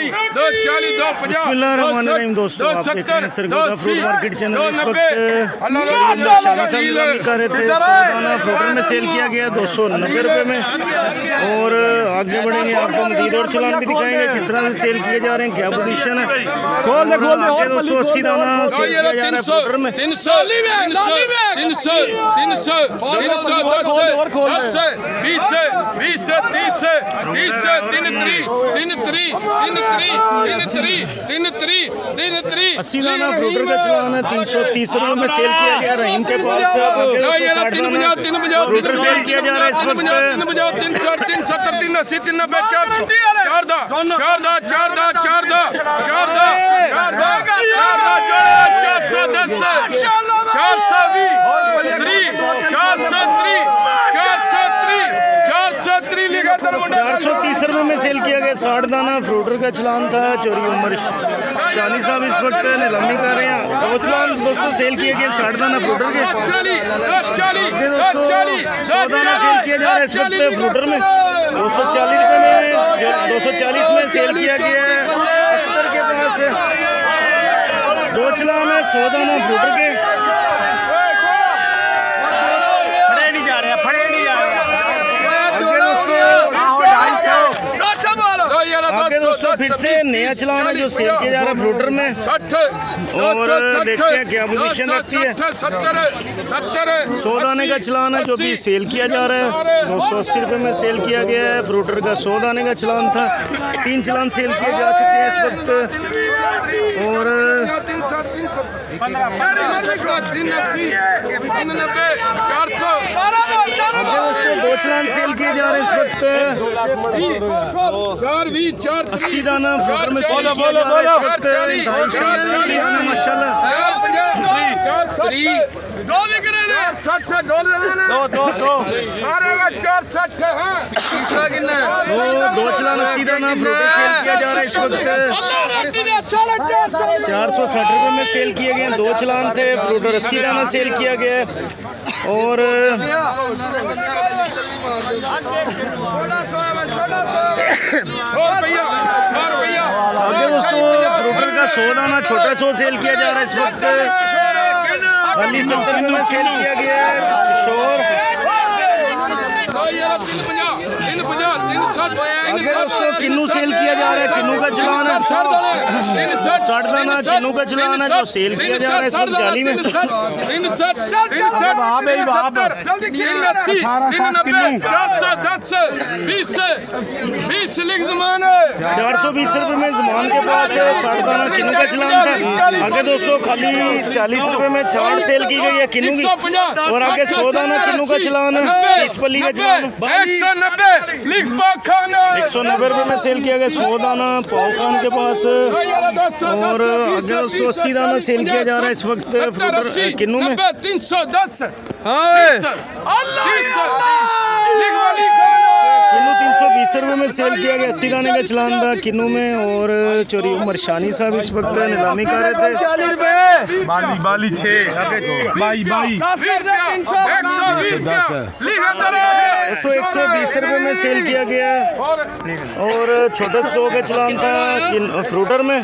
چالی دو چالی دو بسم اللہ الرحمن الرحیم دوستو آپ دیکھ رہے ہیں سرگودا فروٹ مارکیٹ چینل اس وقت شاہی کر رہے تھے فروٹر میں سیل کیا گیا دو سو نبے روپے میں۔ اور آگے بڑھیں گے آپ کو مزید اور چلان بھی دکھائیں گے کس طرح سے سیل کیے جا رہے ہیں کیا پوزیشن ہے۔ کھول دے کھول دے دو سو اسی دانا سیل کیا جا رہا ہے فروٹر میں۔ تین سو تین سو تین سو تین سو تین سو دس سے بیس سے بیس سے تیس سے تیس سے تین تری تین تری تین اسی دانا فروٹر کا چلان ہے تین سو تیس روپے میں سیل کیا گیا رحیم کے پاس سے آپ آگے تین بجاؤ تین بجاؤ فروٹر سیل کیا جا رہا ہے اس تین بجاؤ تین وقت تین چار تین ستر تین اسی تین نبے چار چار دا چار دا چار دا چار دا چار دا چار دا چار سو دس چار سو بھی تری چار سو تری چار سو تری چار سو تری لکھا چار سو تیس روپے میں سیل کیا گیا ساٹھ دانا فروٹر کا چلان تھا چوری عمر شانی صاحب اس وقت نیلامی کر رہے ہیں۔ وہ چلان دوستو سیل کیے گئے ساٹھ دانا فروٹر کے۔ چالی دس چالی یہ دس دوستو چالی سو دانا سیل کیا جا رہا ہے اس وقت فروٹر میں۔ دو سو چالیس روپے میں دو سو چالیس میں سیل کیا گیا ہے۔ اختر کے پاس دو چلان ہے سو دانا فروٹر کے پھڑے نہیں جا رہے پھڑے نہیں جا رہے آگے دوستو سو دوستو دس پھر سے نیا چلان ہے جو سیل کیا جا رہا ہے فروٹر میں۔ اور دیکھتے ہیں کیا پوزیشن رکھتی ہے۔ سو دانے کا چلان ہے جو بھی سیل کیا جا رہا ہے دو سو اسی روپے میں سیل کیا گیا ہے۔ فروٹر کا سو دانے کا چلان تھا۔ تین چلان سیل کیے جا چکے ہیں اس وقت۔ اور دوستو دو چلان سیل کیے جا رہے ہیں اس وقت اسی دانا فروٹر میں سیل کیا جا رہا اس وقت انتہائی شاندار ہے ماشاءاللہ دو سٹھ دو دو دو دو سارے کا چار سٹھ ہیں وہ دو چلان اسی دانا فروٹر سیل کیا جا رہا ہے اس وقت۔ چار سو ساٹھ روپے میں سیل کیے گئے ہیں۔ دو چلان تھے فروٹر اسی دانا سیل کیا گیا ہے۔ اور آگے دوستو فروٹر کا سو دانا چھوٹا سو سیل کیا جا رہا ہے اس وقت۔ خالی ستر روپے میں سیل کیا گیا ہے۔ شور۔ کنو سیل کیا جا رہا ہے کنو کا چلان ہے دانا ساٹھ کنو کا چلان ہے جو سیل کیا جا رہا ہے اس وقت جالی میں چار سو دس بیس بیس لکھ زمان ہے چار سو بیس روپے میں زمان کے پاس ہے ساٹھ دانا کنو کا چلان تھا آگے دوستو خالی چالیس روپے میں چھاڑ سیل کی گئی ہے کنو کی اور آگے سو دانا کنو کا چلان ہے تیس پلی کا چلان ہے ایک سو نبے لکھ پا کھانا ایک سو نبے روپے میں سیل کیا گیا سو دانا پاؤ خان کے پاس اور آگے دوستو اسی دانا سیل کیا جا رہا ہے اس وقت فروٹر کنو میں تین سو دس کنو روپے میں سیل کیا گیا اسی دانے کا چلان تھا کنو میں اور چوری عمر شانی صاحب اس وقت نیلامی کر رہے تھے۔ بالی بالی چھ۔ Bye bye. ایک سو ایک سو بیس روپے میں سیل کیا گیا۔ اور چھوٹے سو کا چلان تھا فروٹر میں۔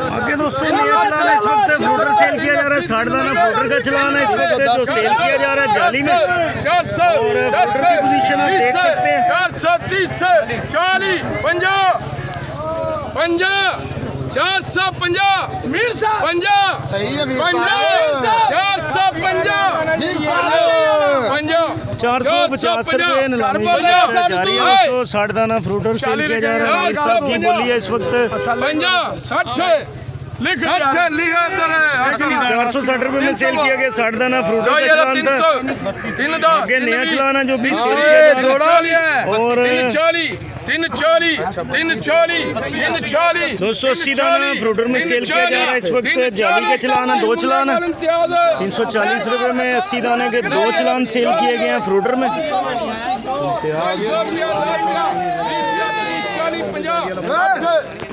آگے دوستو نیا چلان ہے اس وقت فروٹر سیل کیا جا رہا ہے ساٹھ دانا فروٹر کا چلان ہے اس وقت جو سیل کیا جا رہا ہے جالی میں چار سو فروٹر کی پوزیشن آپ دیکھ سکتے ہیں چار سو تیس چالی پنجا پنجا چار سو پنجا پنجا پنجا چار سو پنجا پنجا چار سو پچاس روپے نیلامی جاری ہے دوستو ساٹھ دانا فروٹر سیل کیا جا رہا ہے امیر صاحب کی بولی ہے اس وقت پنجا سٹھ لکھ لکھ اندر ہے چار سو ساٹھ روپے میں سیل کیا گیا ساٹھ دانا فروٹر کا چلان تھا آگے نیا جو بھی سیل کیا اور تین تین تین اسی میں سیل کیا جا رہا ہے اس وقت جالی کا چلان ہے دو چلان ہے تین سو چالیس روپے میں اسی دانے کے دو چلان سیل کیے گئے ہیں فروٹر میں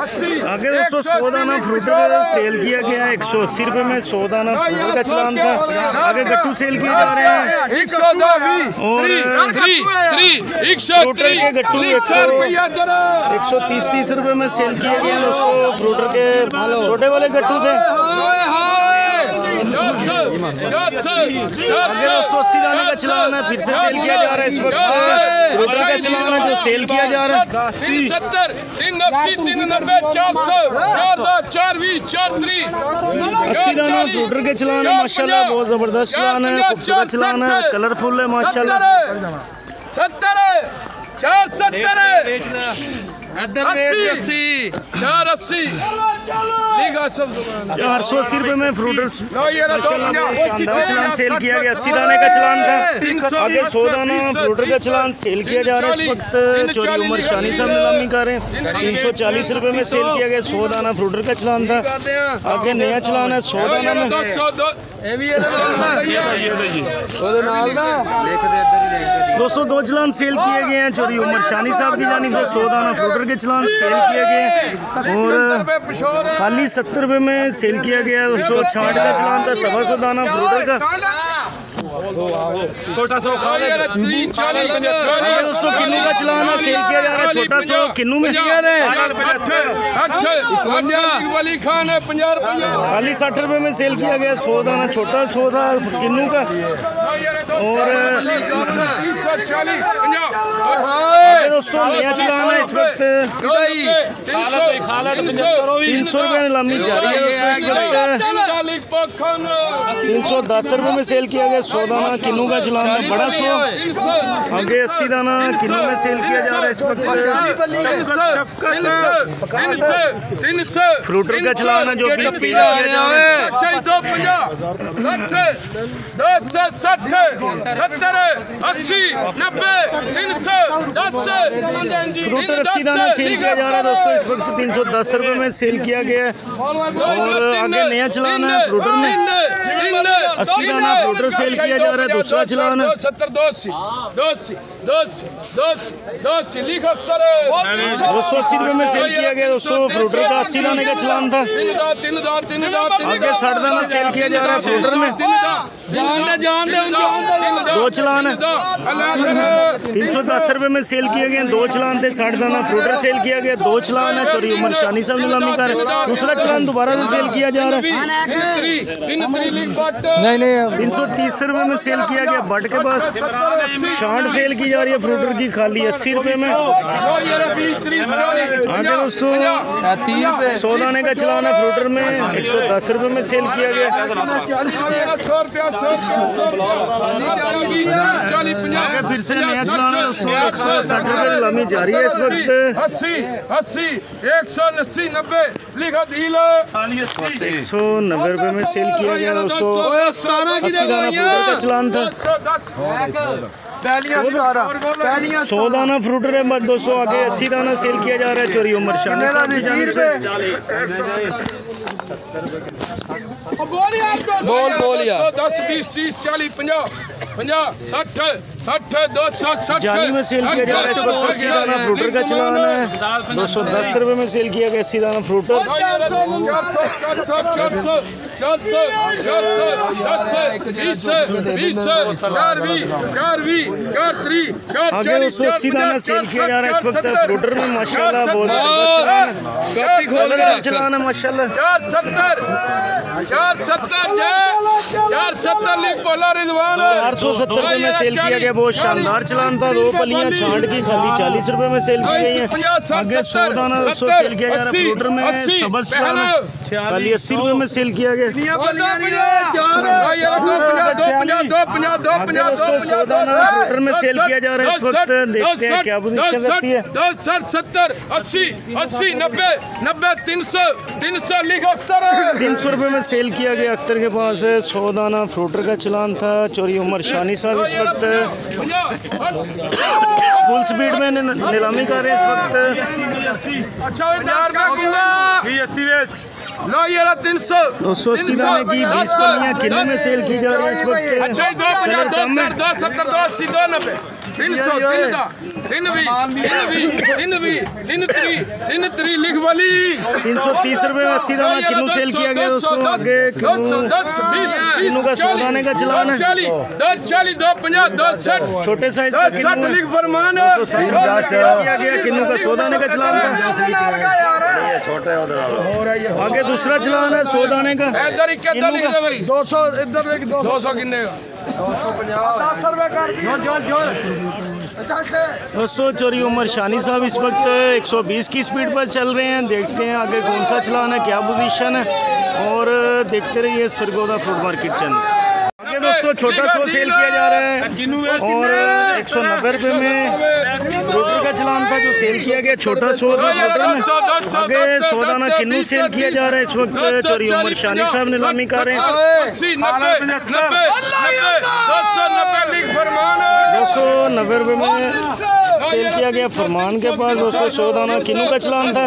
اگر اس کو سو دانہ فروٹر سیل کیا گیا ایک سو اسی روپے میں سو دانہ فروٹر کا چلان تھا۔ اگر گٹو سیل کیے جا رہے ہیں۔ ایک سو دو اور فروٹر کے تری ایک سو تری ایک سو تیس تیس روپے میں سیل کیا گیا اس کو فروٹر کے چھوٹے والے گٹو تھے۔ اگر اس کو اسی دانے کا چلان ہے پھر سے سیل کیا جا رہا ہے اس وقت روپے کا چلان ہے جو سیل کیا جا رہا ہے تین ستر تین نفسی تین نبے چار سو چار دا چار وی چار تری اسی دانا روٹر کے چلان ہے ماشاءاللہ بہت زبردست چلانا ہے خوبصورت چلان ہے کلرفل ہے ماشاءاللہ ستر ہے چار ستر ہے چار اسی چار سو اسی روپے میں فروٹرس چلان سیل کیا گیا اسی دانے کا چلان تھا آگے سو دانہ فروٹر کا چلان سیل کیا جا رہا اس وقت چوری عمر شانی صاحب نلامی کر رہے ہیں تین سو چالیس روپے میں سیل کیا گیا سو دانا فروٹر کا چلان تھا آگے نیا چلان ہے سو دانا میں دوستو دو چلان سیل کیے گئے ہیں چوری عمر شانی صاحب کی جانب سے سو دانہ فوٹر کے چلان سیل کیے گئے ہیں اور خالی ستر روپے میں سیل کیا گیا ہے دوستو چھانٹ کا چلان تھا سبا سو دانہ فوٹر کا چھوٹا سو دوستو کنو کا چلان سیل کیا جا رہا ہے چھوٹا سو کنو میں علی خان ہے روپیہ خالی ساٹھ روپے میں سیل کیا گیا سو دانا چھوٹا سو تھا کنوں کا اور دوستوں نیا چلانا اس وقت تین سو روپے نیلامی جاری ہے اس وقت تین سو دس روپے میں سیل کیا گیا سو دانا کنوں کا چلانا بڑا سو آگے اسی دانا کنوں میں سیل کیا جا رہا ہے اس وقت شفقت فروٹر کا چلانا جو بھی پیلا چاہی دو پنجا سٹھ دس سٹھ ستر اسی نبے تین سو دس فروٹر اسی دانہ سیل کیا جا رہا ہے دوستو اس وقت تین سو دس روپے میں سیل کیا گیا ہے اور آگے نیا چلانا ہے فروٹر میں اسی دانہ فروٹر سیل کیا جا رہا ہے دوسرا چلانا ہے ستر دو اسی دو اسی دو سو اسی میں سیل کیا گیا دو سو فروٹر کا اسی کا چلان تھا آگے ساٹھ دانا سیل کیا جا رہا ہے فروٹر میں دو چلان ہے سو میں سیل کیا گیا دو چلان تھے ساٹھ دانا فروٹر سیل کیا گیا دو چلان ہے چوری عمر شانی صاحب نیلامی کر دوسرا چلان دوبارہ سے سیل کیا جا رہا ہے نہیں نہیں سو تیس روپے میں سیل کیا گیا بٹ کے پاس شانٹ سیل کی جا یار یہ فروٹر کی خالی اسی روپے میں۔ ہاں جی، دوستوں سو دانے کا چلانا فروٹر میں، ایک سو دس روپے میں سیل کیا گیا۔ پھر سے نیا ہے ایک سو ساٹھ روپے جاری ہے اس وقت۔ ایک سو نبے لکھا دیل ایک سو نبے روپے میں سیل کیا گیا اسی دانہ فروٹر کا چلان تھا۔ سو دانہ فروٹ رہے بات دو سو آگے اسی دانہ سیل کیا جا رہا ہے چوری عمر شاہ بول بول یار دس بیس تیس چالیس پنجا پنجا سٹھ سٹھ دو سو سٹھ جانی میں سیل کیا جا رہا ہے اس وقت اسی دانہ فروٹر کا چلانا ہے دو سو دس روپے میں سیل کیا گیا اسی دانہ فروٹر آگے اس سو اسی دانہ سیل کیا جا رہا ہے اس وقت فروٹر میں ماشاءاللہ بہت زبردست چلان ہے کافی کھول کر چلانا ہے ماشاءاللہ چار ستر چار ستر جے چار ستر لیگ پہلا رضوان۔ چار سو ستر روپے میں سیل کیا گیا بہت شاندار چلان تھا دو پلیاں چھانڈ کی خالی چالیس روپے میں سیل کیا گیا آگے سو دانہ سو سیل کیا گیا پروٹر میں سبس چلان خالی اسی روپے میں سیل کیا گیا۔ آگے سو سو دانہ میں سیل کیا جا رہا ہے اس وقت دیکھتے ہیں کیا پوزیشن رکھتی ہے۔ ستر اسی اسی نبے نبے تین سو تین سو لیگ ہے تین سو روپے میں سیل کیا گیا اختر کے پاس۔ سو دانہ فروٹر کا چلان تھا۔ چوری عمر شانی صاحب اس وقت فل سپیڈ میں نیلامی کر رہے ہیں اس وقت۔ دو سو اسی دانے کی بیس پلیاں کنوں میں سیل کی جا رہی ہیں اس وقت۔ تین سو تین دا تین بھی تین بھی تین بھی تین تری تین تری لکھ والی تین سو تیس روپے میں سیدھا میں کنو سیل کیا گیا دوستوں آگے کنو کنو کا سودانے کا چلانا ہے دس چالی دو پنجا دس سٹ چھوٹے سائز کا کنو ہے دو سو سائز کیا گیا کنو کا سودانے کا چلانا ہے یہ چھوٹے ادھر ہو آگے دوسرا چلانا ہے سو دانے کا؟ ادھر ایک ادھر لکھ دو بھائی؟ 200 ادھر لکھ دو سو۔ کنے کا؟ دوستو چوری عمر شانی صاحب اس وقت ایک سو بیس کی سپیڈ پر چل رہے ہیں۔ دیکھتے ہیں آگے کون سا چلان ہے کیا پوزیشن ہے۔ اور دیکھتے رہیے سرگودہ فوڈ مارکٹ چند آگے دوستو چھوٹا سو سیل کیا جا رہے ہیں اور ایک سو نبے روپے میں روٹر کا چلان تھا جو سیل کیا گیا چھوٹا سو آگے سو دانہ کنو سیل کیا جا رہا ہے اس وقت چوری عمر شانی صاحب نیلامی کر رہے ہیں دو سو نبے روپے میں سیل کیا گیا فرمان کے پاس دو سو سو دانہ کنو کا چلان تھا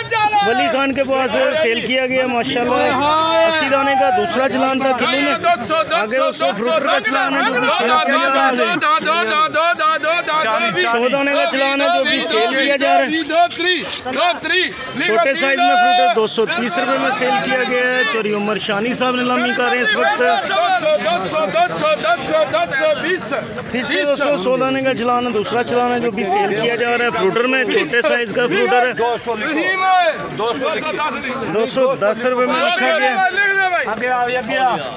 ولی خان کے پاس سیل کیا گیا ماشاءاللہ اسی دانے کا دوسرا چلان تھا کلی میں آگے اس کو فروٹر کا چلان ہے جو کہ سیل کیا گیا سود کا چلان ہے جو بھی سیل کیا جا رہا ہے۔ چھوٹے سائز میں فروٹ ہے دو سو تیس روپے میں سیل کیا گیا ہے۔ چوری عمر شانی صاحب نیلامی کر رہے ہیں اس وقت۔ پھر سے دوستوں کا چلان ہے دوسرا چلان ہے جو بھی سیل کیا جا رہا ہے۔ فروٹر میں چھوٹے سائز کا فروٹر ہے۔ دو سو دس روپے میں رکھا گیا ہے۔ ਅੱਗੇ ਆ ਵੀ ਅੱਗੇ ਆ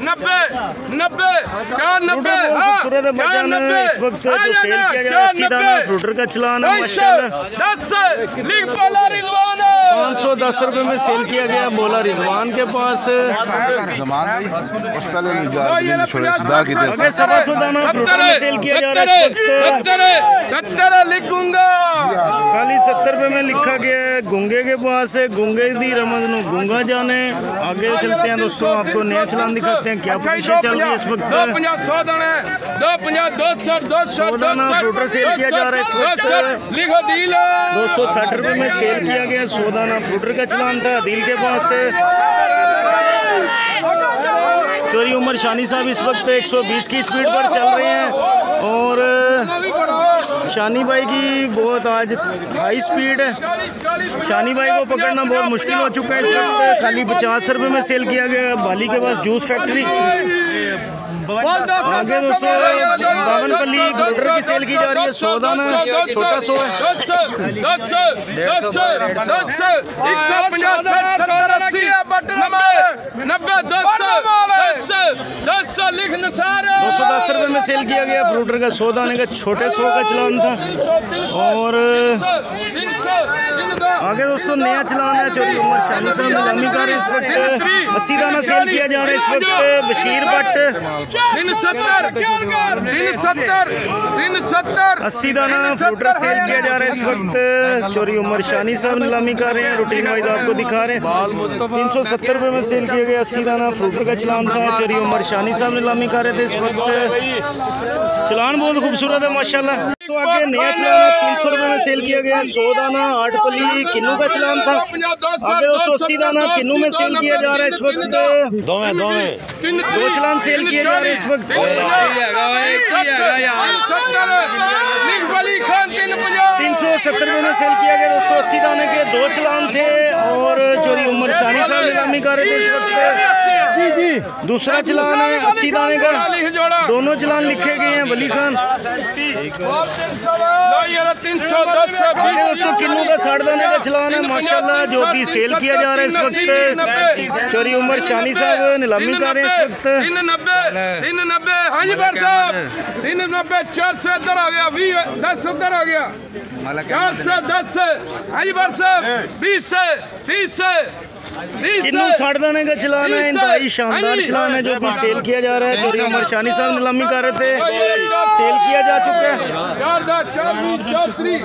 نبے نبے چار نبے ہاں، چار نبے اس وقت جو سیل کیا گیا فروٹر کا چلان دس سے لیگ پالا رضوان ہے۔ پانچ سو دس روپے میں سیل کیا گیا مولا رضوان کے پاس۔ کیا جا رہا ہے ستر لیگ گنگا خالی ستر روپے میں لکھا گیا ہے گنگے کے پاس ہے گنگے دی رمض نو گنگا جانے۔ آگے چلتے ہیں دوستوں آپ کو نیا چلان دکھاتے ہیں۔ ہیں کیا اچھا جی، پوچھے چل رہی ہے اس وقت؟ دو پنجا سو دن دانے دو پنجا دو سر دو سر دو سر دو سر دو سر لکھو دیل دو سو سٹھ روپے میں سیل کیا گیا سو دانا فوٹر کا چلان تھا دیل کے پاس سے۔ چوری عمر شانی صاحب اس وقت ایک سو بیس کی سپیڈ پر چل رہے ہیں اور شانی بھائی کی بہت آج ہائی سپیڈ ہے۔ شانی بھائی کو پکڑنا بہت مشکل ہو چکا ہے۔ اس وقت خالی پچاس روپے میں سیل کیا گیا بالی کے پاس جوس فیکٹری۔ باون پلی کی سیل کی ہے۔ چھوٹا سو ہے۔ دو سو دس روپے میں سیل کیا گیا۔ فروٹر کا سودا دانے کا چھوٹے سو کا چلان تھا۔ اور آگے دوستو نیا چلان ہے چوری عمر شامی صاحب نظامی کر رہے اس وقت اسی دانہ سیل کیا جا رہے اس وقت بشیر بٹ۔ تین ستر تین ستر تین ستر اسی دانہ فوٹر سیل کیا جا رہے اس وقت۔ چوری عمر شانی صاحب نیلامی کر رہے ہیں روٹین وائد آپ کو دکھا رہے ہیں۔ تین سو ستر پر میں سیل کیا گیا اسی دانہ فوٹر کا چلان تھا۔ چوری عمر شانی صاحب نیلامی کر رہے تھے اس وقت۔ چلان بہت خوبصورت ہے ماشاءاللہ۔ آگے نیا چلان تین سو روپے میں سیل کیا گیا سو دانا آٹھ پلی کنو کا چلان تھا۔ آگے سو اسی کنو میں سیل کیا جا رہا ہے اس وقت۔ دو میں دو میں۔ دو چلان سیل کیا جا رہا ہے اس وقت۔ تین سو ستر روپے میں سیل کیا گیا دوستو اسی دانے کے دو چلان تھے اور عمر شانی صاحب کر رہے تھے اس وقت جی، جی۔ دوسرا چلان ہے اسی دانے کا۔ دونوں چلان لکھے گئے ہیں ولی خان۔ کنو کا ساڑھ دانے کا چلان ہے ماشاءاللہ جو بھی سیل کیا جا رہا ہے اس وقت چوری عمر شانی صاحب نلامی کر رہے ہیں اس وقت۔ تین نبے تین نبے ہاں جی بار صاحب تین نبے چار سے ادھر آ گیا بھی دس ادھر آ گیا چار سے دس سے ہاں جی بار صاحب بیس سے تیس سے تینوں ساڑھ دانے کا چلانا ہے انتہائی شاندار چلانا ہے جو بھی سیل کیا جا رہا ہے چوری عمر شانی صاحب نلامی کر رہے تھے سیل کیا جا چکا ہے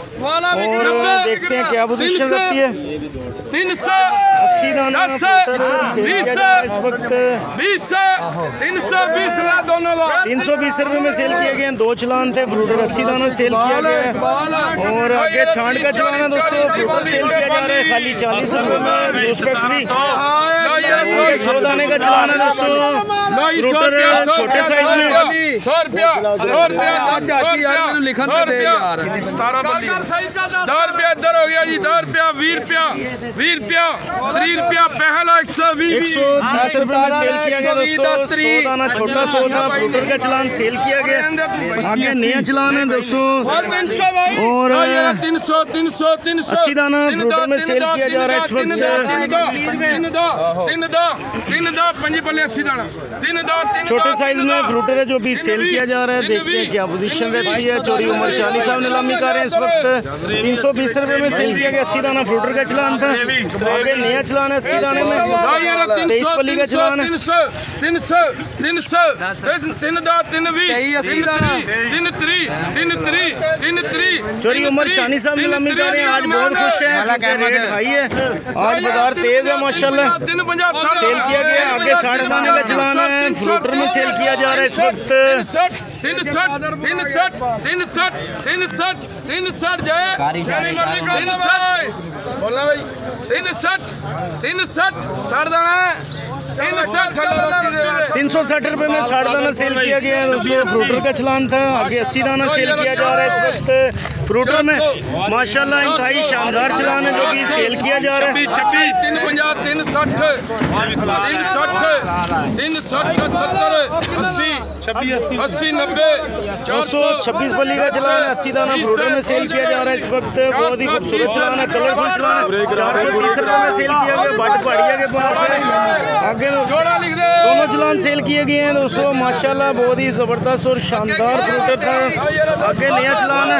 اور دیکھتے ہیں کیا پوزیشن رکھتی ہے تین سو دس سے بیس سے اس وقت بیس سے تین سو بیس لاکھ دونوں لاکھ تین سو بیس روپے میں سیل کیے گئے ہیں دو چلان تھے فروٹر اسی دانہ سیل کیا گیا ہے اور آگے چھانڈ کا چلانا دوستو دوستوں سیل کیا جا رہا ہے خالی چالیس روپے میں جوس پیک فری سو کا چلانا سیل کیا گیا آگے نیا چلان ہے دوستوں اور تین سو تین سو تین سو اسی دانا بروٹر میں سیل کیا جا رہا ہے اس وقت۔ تین دا تین دا پنجی پلے اسی دانا تین دا چھوٹے سائز میں فروٹر ہے جو بھی سیل کیا جا رہا ہے دیکھتے ہیں کیا پوزیشن رہتی ہے چوری عمر شاہلی صاحب نیلامی کر رہے ہیں اس وقت تین سو بیس روپے میں سیل کیا گیا اسی دانا فروٹر کا چلان تھا آگے نیا چلان ہے اسی دانے میں پلی کا چلان ہے تین سو تین سو تین دا تین تین تری تین تری تین تری چوری عمر شاہنی صاحب کر رہے ہیں آج بہت خوش ہیں آج بدار تیز ہے ماشاءاللہ سیل کیا گیا آگے ساڑھ لانے کا چلان ہے فروٹر میں سیل کیا جا رہا ہے اس وقت تین سٹھ تین سٹھ تین تین سٹھ تین سٹھ جائے تین سٹھ بھائی تین تین ساڑھ دانا ہے تین سو ساٹھ روپے میں ساڑھ دانہ سیل کیا گیا ہے اس میں فروٹر کا چلان تھا آگے اسی دانہ سیل کیا جا رہا ہے اس وقت فروٹر میں ماشاءاللہ انتہائی شاندار چلانے جو کہ سیل کیا جا رہا ہے۔ چھپی تین پنجا تین سٹھ۔ تین سٹھ تین سٹھ کا چھتر اسی اسی نبے اسو سو۔ چھبیس بلی کا چلانے اسی دانہ فروٹر میں سیل کیا جا رہا ہے۔ اس وقت بہت ہی خوبصورت چلانے کلر فل چلانے چار سو تیس روپے میں سیل کیا گیا بٹ پہاڑیا کے پاس ہے آگے دونوں چلان سیل کیا گیا ہیں۔ دوستو ماشاءاللہ بہت ہی زبردست اور شاندار فروٹر تھا آگے نیا چلان ہے۔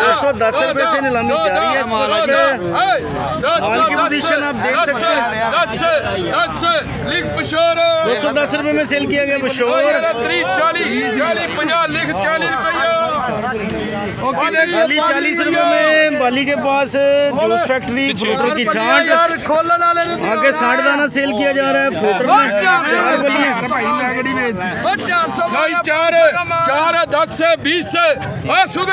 دو سو دس روپے سے نیلامی جاری ہے مال کی پوزیشن آپ دیکھ سکتے ہیں۔ دو سو دس روپے میں سیل کیا گیا بشور بالی چالیس روپے۔ میں بالی کے پاس جوس فیکٹری فوٹر کی چھانٹ۔ آگے ساٹھ دانا سیل کیا جا رہا ہے فوٹر میں۔ چار گلی چار دس سے بیس چار سو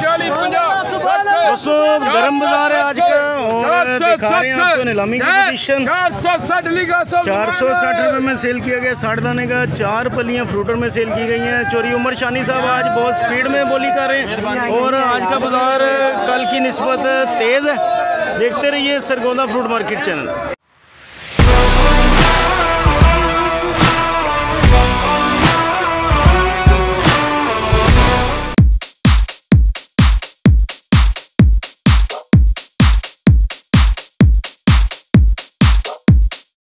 چالیس گرم بازار ہے آج کا۔ اور دکھا رہے ہیں آپ کو نیلامی کی پوزیشن چار سو ساٹھ روپے میں سیل کیا گیا ساٹھ دانے کا۔ چار پلیاں فروٹر میں سیل کی گئی ہیں۔ چوری عمر شانی صاحب آج بہت سپیڈ میں بولی کر رہے ہیں۔ اور آج کا بازار کل کی نسبت تیز ہے۔ دیکھتے رہیے سرگوندہ فروٹ مارکیٹ چینل